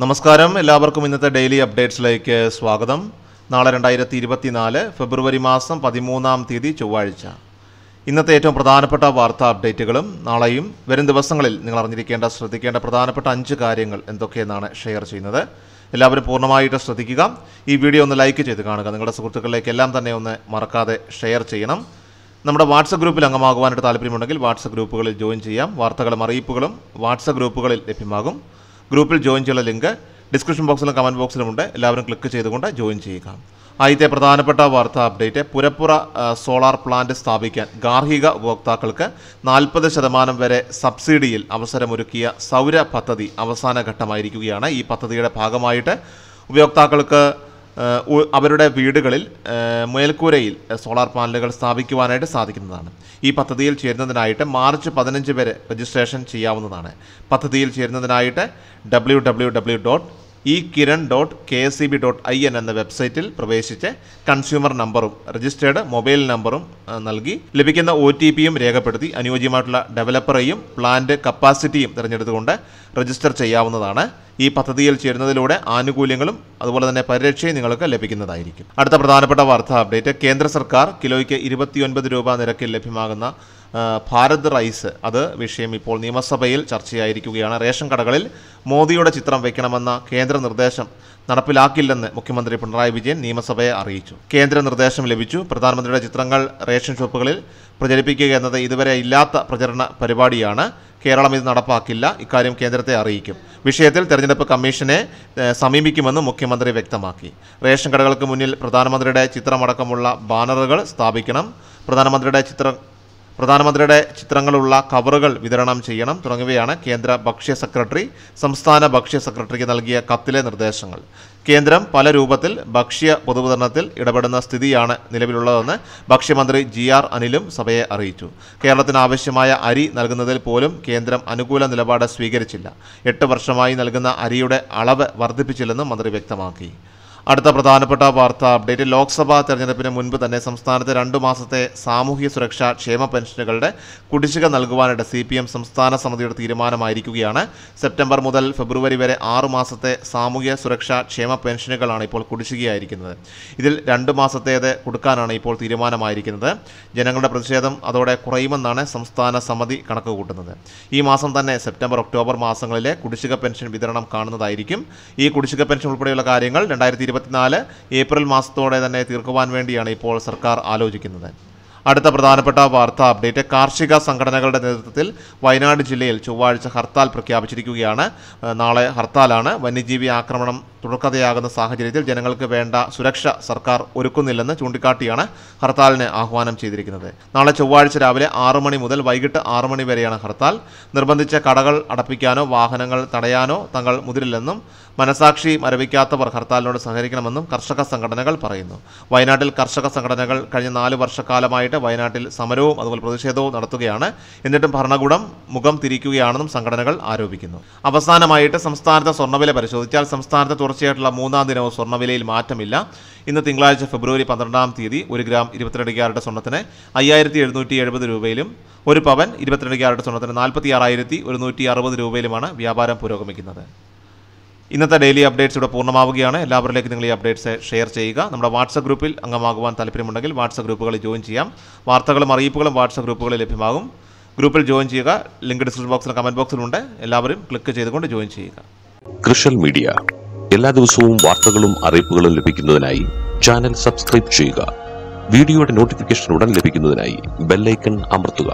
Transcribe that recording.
നമസ്കാരം. എല്ലാവർക്കും ഇന്നത്തെ ഡെയിലി അപ്ഡേറ്റ്സിലേക്ക് സ്വാഗതം. നാളെ രണ്ടായിരത്തി ഇരുപത്തിനാല് ഫെബ്രുവരി മാസം പതിമൂന്നാം തീയതി ചൊവ്വാഴ്ച. ഇന്നത്തെ ഏറ്റവും പ്രധാനപ്പെട്ട വാർത്താ അപ്ഡേറ്റുകളും നാളെയും വരും ദിവസങ്ങളിൽ നിങ്ങൾ അറിഞ്ഞിരിക്കേണ്ട ശ്രദ്ധിക്കേണ്ട പ്രധാനപ്പെട്ട അഞ്ച് കാര്യങ്ങൾ എന്തൊക്കെയെന്നാണ് ഷെയർ ചെയ്യുന്നത്. എല്ലാവരും പൂർണമായിട്ട് ശ്രദ്ധിക്കുക. ഈ വീഡിയോ ഒന്ന് ലൈക്ക് ചെയ്ത് കാണുക. നിങ്ങളുടെ സുഹൃത്തുക്കളിലേക്ക് എല്ലാം തന്നെ ഒന്ന് മറക്കാതെ ഷെയർ ചെയ്യണം. നമ്മുടെ വാട്സപ്പ് ഗ്രൂപ്പിൽ അംഗമാകുവാനായിട്ട് താല്പര്യമുണ്ടെങ്കിൽ വാട്സപ്പ് ഗ്രൂപ്പുകളിൽ ജോയിൻ ചെയ്യാം. വാർത്തകളും അറിയിപ്പുകളും വാട്സപ്പ് ഗ്രൂപ്പുകളിൽ ലഭ്യമാകും. ഗ്രൂപ്പിൽ ജോയിൻ ചെയ്യാനുള്ള ലിങ്ക് ഡിസ്ക്രിപ്ഷൻ ബോക്സിലും കമന്റ് ബോക്സിലുമുണ്ട് എല്ലാവരും ക്ലിക്ക് ചെയ്തുകൊണ്ട് ജോയിൻ ചെയ്യുക. ആദ്യത്തെ പ്രധാനപ്പെട്ട വാർത്താ അപ്ഡേറ്റ് പുരപ്പുറ സോളാർ പ്ലാന്റ് സ്ഥാപിക്കാൻ ഗാർഹിക ഉപഭോക്താക്കൾക്ക് നാൽപ്പത് ശതമാനം വരെ സബ്സിഡിയിൽ അവസരമൊരുക്കിയ സൗര പദ്ധതി അവസാന ഘട്ടമായിരിക്കുകയാണ്. ഈ പദ്ധതിയുടെ ഭാഗമായിട്ട് ഉപഭോക്താക്കൾക്ക് ഏഹ് ഉ- അവരുടെ വീടുകളിൽ മുയൽക്കൂരയിൽ സോളാർ പാനലുകൾ സ്ഥാപിക്കുവാനായിട്ട് സാധിക്കുന്നതാണ്. ഈ പദ്ധതിയിൽ ചേരുന്നതിനായിട്ട് മാർച്ച് പതിനഞ്ച് വരെ രജിസ്ട്രേഷൻ ചെയ്യാവുന്നതാണ്. പദ്ധതിയിൽ ചേരുന്നതിനായിട്ട് W W W dot E Kiran dot K S C B dot I N എന്ന വെബ്സൈറ്റിൽ പ്രവേശിച്ച് കൺസ്യൂമർ നമ്പറും രജിസ്റ്റേർഡ് മൊബൈൽ നമ്പറും നൽകി ലഭിക്കുന്ന ഒ ടി പിയും രേഖപ്പെടുത്തി അനുയോജ്യമായിട്ടുള്ള ഡെവലപ്പറേയും പ്ലാന്റ് കപ്പാസിറ്റിയും തിരഞ്ഞെടുത്തുകൊണ്ട് രജിസ്റ്റർ ചെയ്യാവുന്നതാണ്. ഈ പദ്ധതിയിൽ ചേരുന്നതിലൂടെ ആനുകൂല്യങ്ങളും അതുപോലെ തന്നെ പരിരക്ഷയും നിങ്ങൾക്ക് ലഭിക്കുന്നതായിരിക്കും. അടുത്ത പ്രധാനപ്പെട്ട വാർത്താ അപ്ഡേറ്റ് കേന്ദ്ര സർക്കാർ കിലോയ്ക്ക് ഇരുപത്തിയൊൻപത് രൂപ നിരക്കിൽ ലഭ്യമാകുന്ന ഭാരത് റൈസ് അത് വിഷയം ഇപ്പോൾ നിയമസഭയിൽ ചർച്ചയായിരിക്കുകയാണ്. റേഷൻ കടകളിൽ മോദിയുടെ ചിത്രം വയ്ക്കണമെന്ന കേന്ദ്ര നിർദ്ദേശം നടപ്പിലാക്കില്ലെന്ന് മുഖ്യമന്ത്രി പിണറായി വിജയൻ നിയമസഭയെ അറിയിച്ചു. കേന്ദ്ര നിർദ്ദേശം ലഭിച്ചു. പ്രധാനമന്ത്രിയുടെ ചിത്രങ്ങൾ റേഷൻ ഷോപ്പുകളിൽ പ്രചരിപ്പിക്കുക എന്നത് ഇതുവരെ ഇല്ലാത്ത പ്രചരണ പരിപാടിയാണ്. കേരളം ഇത് നടപ്പാക്കില്ല. ഇക്കാര്യം കേന്ദ്രത്തെ അറിയിക്കും. വിഷയത്തിൽ തെരഞ്ഞെടുപ്പ് കമ്മീഷനെ സമീപിക്കുമെന്നും മുഖ്യമന്ത്രി വ്യക്തമാക്കി. റേഷൻ കടകൾക്ക് മുന്നിൽ പ്രധാനമന്ത്രിയുടെ ചിത്രമടക്കമുള്ള ബാനറുകൾ സ്ഥാപിക്കണം. പ്രധാനമന്ത്രിയുടെ ചിത്രം പ്രധാനമന്ത്രിയുടെ ചിത്രങ്ങളുള്ള കവറുകൾ വിതരണം ചെയ്യണം. തുടങ്ങിയവയാണ് കേന്ദ്ര ഭക്ഷ്യ സെക്രട്ടറി സംസ്ഥാന ഭക്ഷ്യ സെക്രട്ടറിക്ക് നൽകിയ കത്തിലെ നിർദ്ദേശങ്ങൾ. കേന്ദ്രം പല രൂപത്തിൽ ഭക്ഷ്യ പൊതുവിതരണത്തിൽ ഇടപെടുന്ന സ്ഥിതിയാണ് നിലവിലുള്ളതെന്ന് ഭക്ഷ്യമന്ത്രി ജി ആർ അനിലും സഭയെ അറിയിച്ചു. കേരളത്തിന് ആവശ്യമായ അരി നൽകുന്നതിൽ പോലും കേന്ദ്രം അനുകൂല നിലപാട് സ്വീകരിച്ചില്ല. എട്ട് വർഷമായി നൽകുന്ന അരിയുടെ അളവ് വർദ്ധിപ്പിച്ചില്ലെന്നും മന്ത്രി വ്യക്തമാക്കി. അടുത്ത പ്രധാനപ്പെട്ട വാർത്ത. അപ്ഡേറ്റ്. ലോക്സഭാ തെരഞ്ഞെടുപ്പിന് മുൻപ് തന്നെ സംസ്ഥാനത്തെ രണ്ടു മാസത്തെ സാമൂഹ്യ സുരക്ഷാ ക്ഷേമ പെൻഷനുകളുടെ കുടിശ്ശിക നൽകുവാനായിട്ട് സി പി എം സംസ്ഥാന സമിതിയുടെ തീരുമാനമായിരിക്കുകയാണ്. സെപ്റ്റംബർ മുതൽ ഫെബ്രുവരി വരെ ആറു മാസത്തെ സാമൂഹ്യ സുരക്ഷാ ക്ഷേമ പെൻഷനുകളാണ് ഇപ്പോൾ കുടിശ്ശികയായിരിക്കുന്നത്. ഇതിൽ രണ്ടു മാസത്തേത് കൊടുക്കാനാണ് ഇപ്പോൾ തീരുമാനമായിരിക്കുന്നത്. ജനങ്ങളുടെ പ്രതിഷേധം അതോടെ കുറയുമെന്നാണ് സംസ്ഥാന സമിതി കണക്ക് കൂട്ടുന്നത്. ഈ മാസം തന്നെ സെപ്റ്റംബർ ഒക്ടോബർ മാസങ്ങളിലെ കുടിശ്ശിക പെൻഷൻ വിതരണം കാണുന്നതായിരിക്കും. ഈ കുടിശ്ശിക പെൻഷൻ ഉൾപ്പെടെയുള്ള കാര്യങ്ങൾ രണ്ടായിരത്തി ഇരുപത്തിനാല് ഏപ്രിൽ മാസത്തോടെ തന്നെ തീർക്കുവാൻ വേണ്ടിയാണ് ഇപ്പോൾ സർക്കാർ ആലോചിക്കുന്നത്. അടുത്ത പ്രധാനപ്പെട്ട വാർത്താ അപ്ഡേറ്റ് കാർഷിക സംഘടനകളുടെ നേതൃത്വത്തിൽ വയനാട് ജില്ലയിൽ ചൊവ്വാഴ്ച ഹർത്താൽ പ്രഖ്യാപിച്ചിരിക്കുകയാണ്. നാളെ ഹർത്താലാണ് വന്യജീവി ആക്രമണം തുടർക്കഥയാകുന്ന സാഹചര്യത്തിൽ ജനങ്ങൾക്ക് വേണ്ട സുരക്ഷ സർക്കാർ ഒരുക്കുന്നില്ലെന്ന് ചൂണ്ടിക്കാട്ടിയാണ് ഹർത്താലിന് ആഹ്വാനം ചെയ്തിരിക്കുന്നത്. നാളെ ചൊവ്വാഴ്ച രാവിലെ ആറു മണി മുതൽ വൈകിട്ട് ആറു മണി വരെയാണ് ഹർത്താൽ. നിർബന്ധിച്ച കടകൾ അടപ്പിക്കാനോ വാഹനങ്ങൾ തടയാനോ തങ്ങൾ മുതിരില്ലെന്നും മനസാക്ഷി മരവിക്കാത്തവർ ഹർത്താലിനോട് സഹകരിക്കണമെന്നും കർഷക സംഘടനകൾ പറയുന്നു. വയനാട്ടിൽ കർഷക സംഘടനകൾ കഴിഞ്ഞ നാല് വർഷക്കാലമായിട്ട് വയനാട്ടിൽ സമരവും അതുപോലെ പ്രതിഷേധവും നടത്തുകയാണ്. എന്നിട്ടും ഭരണകൂടം മുഖം തിരിക്കുകയാണെന്നും സംഘടനകൾ ആരോപിക്കുന്നു. അവസാനമായിട്ട് സംസ്ഥാനത്തെ സ്വർണവില പരിശോധിച്ചാൽ സംസ്ഥാനത്ത് തുടർച്ചയായിട്ടുള്ള മൂന്നാം ദിനവും സ്വർണവിലയിൽ മാറ്റമില്ല. ഇന്ന് തിങ്കളാഴ്ച ഫെബ്രുവരി പന്ത്രണ്ടാം തീയതി ഒരു ഗ്രാം ഇരുപത്തിരണ്ട് ക്യാരറ്റ് സ്വർണത്തിന് അയ്യായിരത്തി എഴുന്നൂറ്റി എഴുപത് രൂപയിലും ഒരു പവൻ ഇരുപത്തിരണ്ട് ക്യാരറ്റ് സ്വർണത്തിന് നാൽപ്പത്തി ആറായിരത്തി ഒരുന്നൂറ്റി അറുപത് രൂപയിലുമാണ് വ്യാപാരം പുരോഗമിക്കുന്നത്. ഇന്നത്തെ ഡെയിലി അപ്ഡേറ്റ്സ് ഇവിടെ പൂർണമാവുകയാണ്. എല്ലാവരിലേക്കും നിങ്ങൾ ഈ അപ്ഡേറ്റ്സ് ഷെയർ ചെയ്യുക. നമ്മുടെ വാട്സപ്പ് ഗ്രൂപ്പിൽ അംഗമാകുവാൻ താല്പര്യമുണ്ടെങ്കിൽ വാട്സപ്പ് ഗ്രൂപ്പുകളിൽ ജോയിൻ ചെയ്യാം. വാർത്തകളും അറിയിപ്പുകളും വാട്സപ്പ് ഗ്രൂപ്പുകളിൽ ലഭ്യമാകും. ഗ്രൂപ്പിൽ ജോയിൻ ചെയ്യുക. ലിങ്ക് ഡിസ്ക്രിപ്ഷൻ ബോക്സിലും കമന്റ് ബോക്സിലുണ്ട്. എല്ലാവരും ക്ലിക്ക് ചെയ്തുകൊണ്ട് ജോയിൻ ചെയ്യുക. കൃഷൽ മീഡിയ എല്ലാ ദിവസവും വാർത്തകളും അറിയിപ്പുകളും ലഭിക്കുന്നതിനായി ചാനൽ സബ്സ്ക്രൈബ് ചെയ്യുക. വീഡിയോയുടെ നോട്ടിഫിക്കേഷൻ ഉടൻ ലഭിക്കുന്നതിനായി ബെല്ലൈക്കൺ അമർത്തുക.